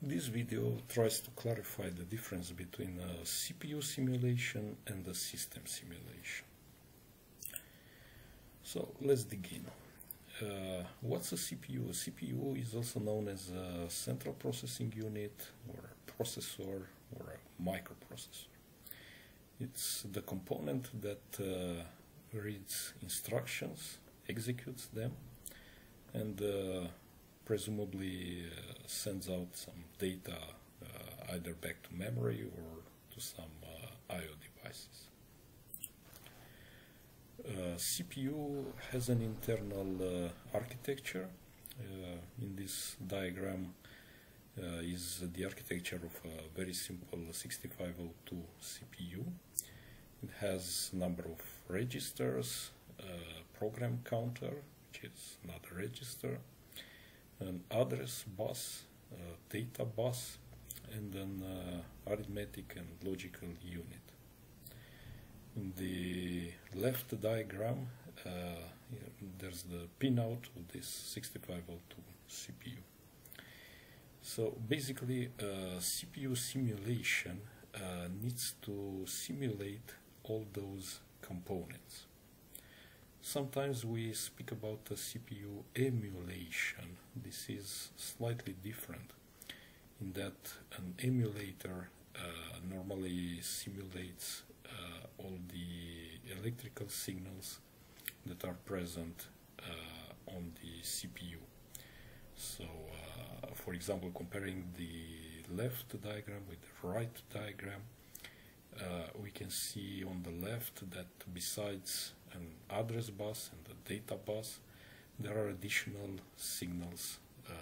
This video tries to clarify the difference between a CPU simulation and a system simulation. So let's dig in. Uh, what's a CPU? A CPU is also known as a central processing unit or a processor or a microprocessor. It's the component that uh, reads instructions, executes them, and uh, presumably uh, sends out some data uh, either back to memory or to some uh, I.O. devices. CPU has an internal architecture. in this diagram is the architecture of a very simple 6502 CPU. It has a number of registers, program counter, which is another register, an address bus, data bus, and an uh, arithmetic and logical unit. In the left diagram, uh, there's the pinout of this 6502 CPU. So basically, uh, CPU simulation uh, needs to simulate all those components. Sometimes we speak about the CPU emulation. This is slightly different in that an emulator uh, normally simulates uh, all the electrical signals that are present uh, on the CPU. So, uh, for example, comparing the left diagram with the right diagram, uh, we can see on the left that besides an address bus and a data bus, there are additional signals uh,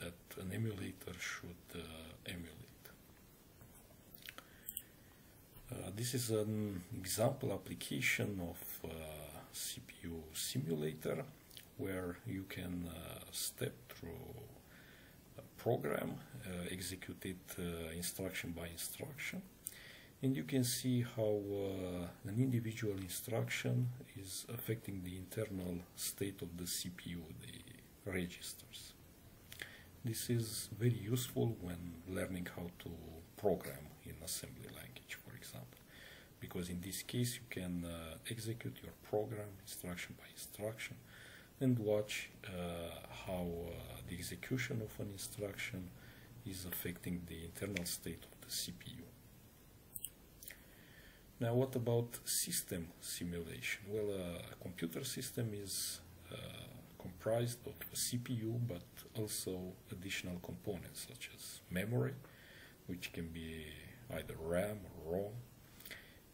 that an emulator should uh, emulate. Uh, this is an example application of CPU simulator where you can step through a program, execute it instruction by instruction, and you can see how uh, an individual instruction is affecting the internal state of the CPU, the registers. This is very useful when learning how to program in assembly language, for example, because in this case you can uh, execute your program instruction by instruction and watch uh, how uh, the execution of an instruction is affecting the internal state of the CPU. Now, what about system simulation? Well, uh, a computer system is uh, comprised of a CPU, but also additional components such as memory, which can be either RAM or ROM,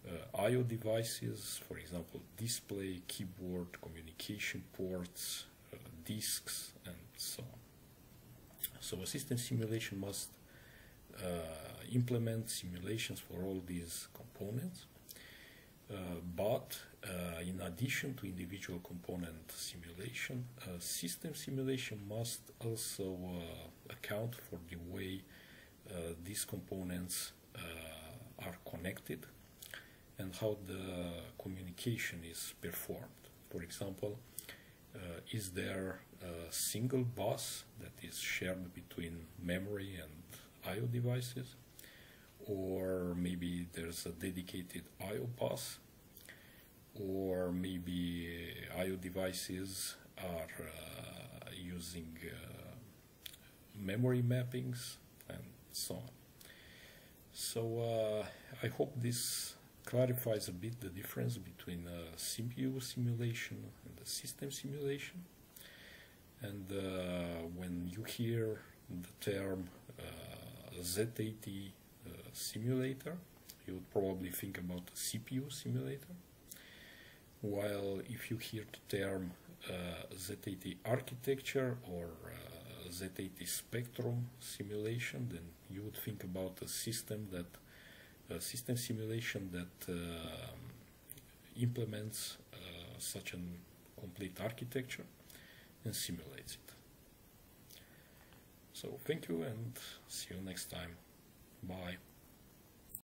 uh, I.O. devices, for example, display, keyboard, communication ports, uh, disks, and so on. So a system simulation must uh, implement simulations for all these components but uh, in addition to individual component simulation, uh, system simulation must also account for the way these components are connected and how the communication is performed. For example, uh, is there a single bus that is shared between memory and I.O. devices? Or maybe there's a dedicated I.O. bus, or maybe I.O. devices are uh, using uh, memory mappings and so on. So uh, I hope this clarifies a bit the difference between a CPU simulation and the system simulation. And uh, when you hear the term uh, Z80 simulator, you would probably think about a CPU simulator. While if you hear the term uh, Z80 architecture or uh, ZX Spectrum simulation, then you would think about a system that a system simulation that uh, implements uh, such a complete architecture and simulates it. So thank you and see you next time. Bye.